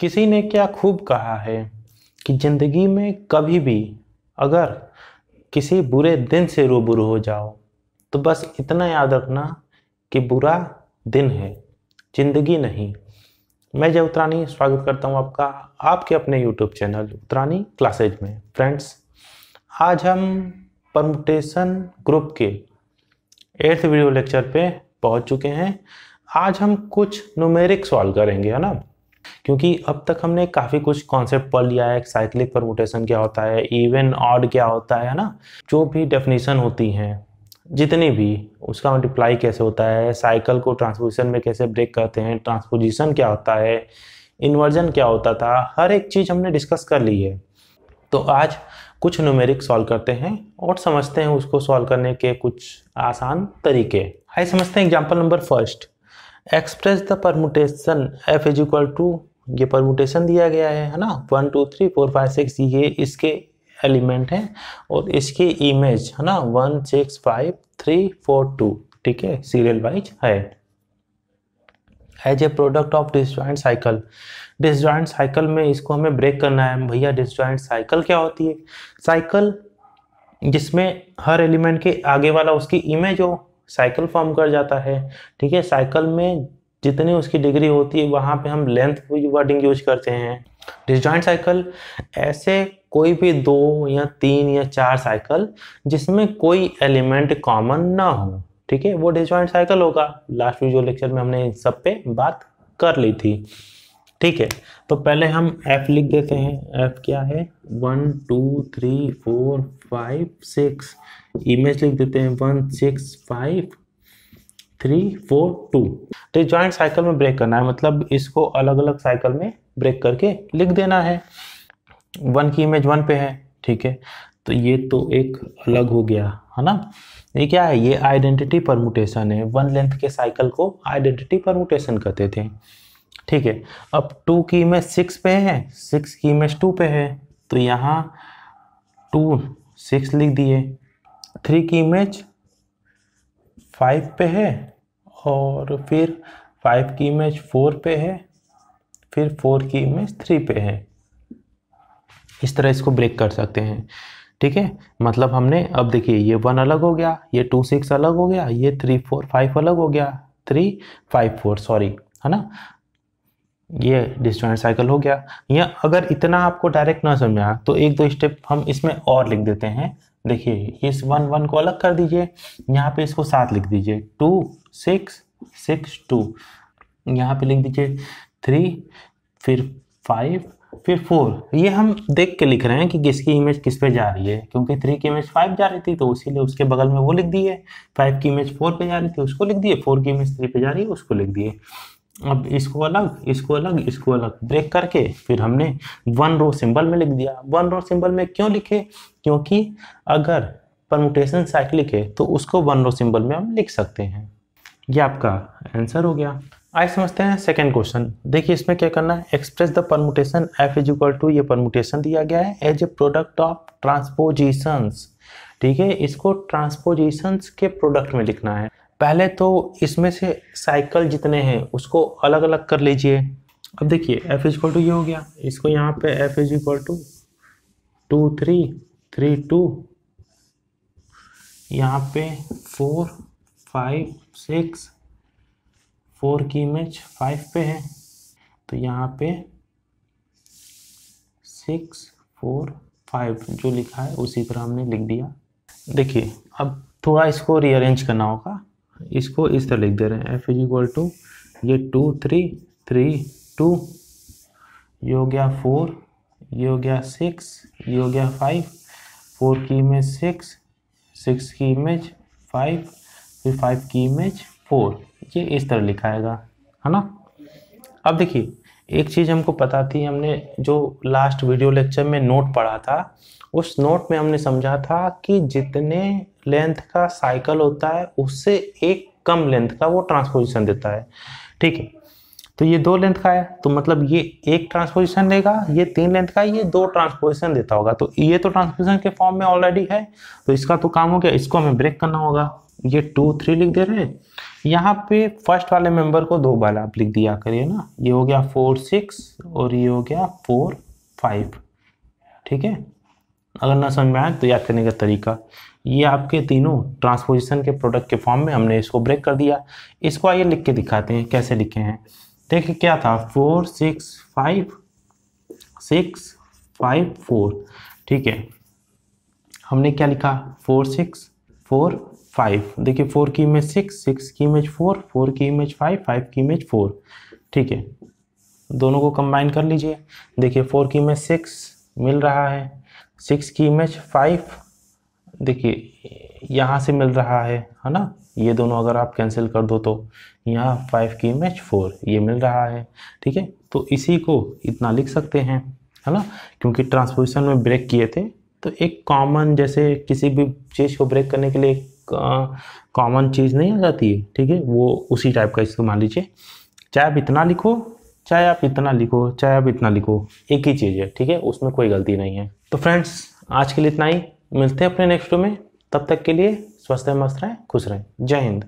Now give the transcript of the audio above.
किसी ने क्या खूब कहा है कि ज़िंदगी में कभी भी अगर किसी बुरे दिन से रूबरू हो जाओ तो बस इतना याद रखना कि बुरा दिन है, ज़िंदगी नहीं। मैं जय उत्तरानी स्वागत करता हूँ आपका, आपके अपने यूट्यूब चैनल उत्तरानी क्लासेज में। फ्रेंड्स आज हम परमुटेशन ग्रुप के एट्थ वीडियो लेक्चर पे पहुँच चुके हैं। आज हम कुछ न्यूमेरिक सॉल्व करेंगे, है ना? क्योंकि अब तक हमने काफ़ी कुछ कॉन्सेप्ट पढ़ लिया है साइक्लिक परमुटेशन क्या होता है इवन ऑड क्या होता है ना? जो भी डेफिनेशन होती हैं, जितनी भी, उसका मल्टीप्लाई कैसे होता है साइकिल को ट्रांसपोजिशन में कैसे ब्रेक करते हैं ट्रांसपोजिशन क्या होता है इन्वर्जन क्या होता था, हर एक चीज़ हमने डिस्कस कर ली है। तो आज कुछ न्यूमेरिक सॉल्व करते हैं और समझते हैं उसको सॉल्व करने के कुछ आसान तरीके। आइए समझते हैं example number first express the permutation F is equal to ये परमुटेशन दिया गया है है ना? One two three four five six ये इसके एलिमेंट हैं और इसकी इमेज है ना? One six five three four two ठीक है? सीरियल वाइज है। As a product of disjoint cycle disjoint cycle में इसको हमें ब्रेक करना है। भैया डिसजॉइंट साइकिल क्या होती है? साइकिल जिसमें हर एलिमेंट के आगे वाला उसकी इमेज हो साइकिल फॉर्म कर जाता है, ठीक है? साइकिल में जितनी उसकी डिग्री होती है, वहाँ पे हम लेंथ वर्डिंग यूज़ करते हैं। डिसजॉइंट साइकिल ऐसे कोई भी दो या तीन या चार साइकिल जिसमें कोई एलिमेंट कॉमन ना हो, ठीक है? वो डिसजॉइंट साइकिल होगा। लास्ट वीडियो लेक्चर में हमने इन सब पे बात कर ली थी, ठीक है? तो पहले हम एफ़ लिख देते हैं। एफ़ क्या है? One two three four five six image लिख देते हैं, one, six, five, three, four, two. तो ज्वाइंट साइकिल में ब्रेक करना है मतलब इसको अलग अलग साइकिल में ब्रेक करके लिख देना है। वन की इमेज वन पे है, ठीक है? तो ये तो एक अलग हो गया, है ना? ये क्या है? ये आइडेंटिटी परमुटेशन है। वन लेंथ के साइकिल को आइडेंटिटी परमुटेशन कहते थे। ठीक है? अब टू की इमेज सिक्स पे है सिक्स की इमेज टू पे है। तो यहाँ टू सिक्स लिख दिए। थ्री की इमेज फाइव पे है और फिर फाइव की इमेज फोर पे है, फिर फोर की इमेज थ्री पे है। इस तरह इसको ब्रेक कर सकते हैं, ठीक है? मतलब हमने, अब देखिए, ये वन अलग हो गया, ये टू सिक्स अलग हो गया, ये थ्री फोर फाइव अलग हो गया, थ्री फाइव फोर, सॉरी, है ना? ये डिस्टेंट साइकिल हो गया। या अगर इतना आपको डायरेक्ट ना समझा तो एक दो स्टेप हम इसमें और लिख देते हैं। देखिए इस वन वन को अलग कर दीजिए। यहाँ पे इसको सात लिख दीजिए। Two, six six, two. यहाँ पे लिख दीजिए थ्री, फिर फाइव, फिर फोर। ये हम देख के लिख रहे हैं कि किसकी इमेज किस पे जा रही है, क्योंकि थ्री की इमेज फाइव जा रही थी तो इसीलिए उसके बगल में वो लिख दिए। फाइव की इमेज फोर पे जा रही थी, उसको लिख दिए। फोर की इमेज थ्री पे जा रही है, उसको लिख दिए। अब इसको अलग इसको अलग इसको अलग। ब्रेक करके फिर हमने वन रो सिंबल में लिख दिया। वन रो सिंबल में क्यों लिखे? क्योंकि अगर परमुटेशन साइक्लिक है तो उसको वन रो सिंबल में हम लिख सकते हैं। ये आपका आंसर हो गया। आइए समझते हैं सेकेंड क्वेश्चन देखिए, इसमें क्या करना है? Express the permutation F is equal to ये परमुटेशन दिया गया है as a product of transpositions ठीक है, इसको ट्रांसपोजिशंस के प्रोडक्ट में लिखना है। पहले तो इसमें से साइकिल जितने हैं, उसको अलग अलग कर लीजिए। अब देखिए एफ़ इज़ इक्वल टू ये हो गया। इसको यहाँ पे F is equal to two three three two यहाँ पे फोर फाइव सिक्स फोर की इमेज फाइव पे है। तो यहाँ पे सिक्स फोर फाइव जो लिखा है, उसी तरह हमने लिख दिया। देखिए, अब थोड़ा इसको रीअरेंज करना होगा। इसको इस तरह लिख दे रहे हैं। एफ़ इज़ इक्वल टू ये टू थ्री थ्री टू ये हो गया फोर ये हो गया सिक्स ये हो गया फाइव फोर की इमेज सिक्स सिक्स की इमेज फाइव फिर फाइव की इमेज फोर ये इस तरह लिखाएगा, है ना? अब देखिए एक चीज़ हमको पता थी, हमने जो लास्ट वीडियो लेक्चर में नोट पढ़ा था, उस नोट में हमने समझा था कि जितने लेंथ का साइकिल होता है, उससे एक कम लेंथ का वो ट्रांसपोजिशन देता है। ठीक है? तो ये दो लेंथ का है तो मतलब ये एक ट्रांसपोजिशन देगा ये तीन लेंथ का, ये दो ट्रांसपोजिशन देता होगा। तो ये तो ट्रांसपोजिशन के फॉर्म में ऑलरेडी है तो इसका तो काम हो गया, इसको हमें ब्रेक करना होगा। ये टू थ्री लिख दे रहे हैं। यहाँ पे फ़र्स्ट वाले मेंबर को दो बार आप लिख दिया करिए ना। ये हो गया फोर सिक्स और ये हो गया फोर फाइव ठीक है? अगर ना समझ में आए तो याद करने का तरीका। ये आपके तीनों ट्रांसपोजिशन के प्रोडक्ट के फॉर्म में हमने इसको ब्रेक कर दिया। इसको आइए लिख के दिखाते हैं कैसे लिखे हैं। देखिए क्या था? Four six five six five four ठीक है? हमने क्या लिखा? फोर सिक्स फोर फाइव देखिए फोर की इमेज सिक्स सिक्स की इमेज फोर फोर की इमेज फाइव फाइव की इमेज फोर ठीक है? दोनों को कंबाइन कर लीजिए। देखिए फोर की इमेज सिक्स मिल रहा है। सिक्स की इमेज फाइव देखिए, यहाँ से मिल रहा है है ना? ये दोनों अगर आप कैंसिल कर दो तो यहाँ फाइव की इमेज फोर ये मिल रहा है। ठीक है? तो इसी को इतना लिख सकते हैं, है ना? क्योंकि ट्रांसपोजिशन में ब्रेक किए थे तो एक कॉमन जैसे किसी भी चीज़ को ब्रेक करने के लिए कॉमन चीज़ नहीं आ जाती है ठीक है? वो उसी टाइप का इसको मान लीजिए। चाहे आप इतना लिखो, चाहे आप इतना लिखो, चाहे आप इतना लिखो, एक ही चीज़ है, ठीक है? उसमें कोई गलती नहीं है। तो फ्रेंड्स आज के लिए इतना ही। मिलते हैं अपने नेक्स्ट में। तब तक के लिए स्वस्थ मस्त रहें, खुश रहें। जय हिंद।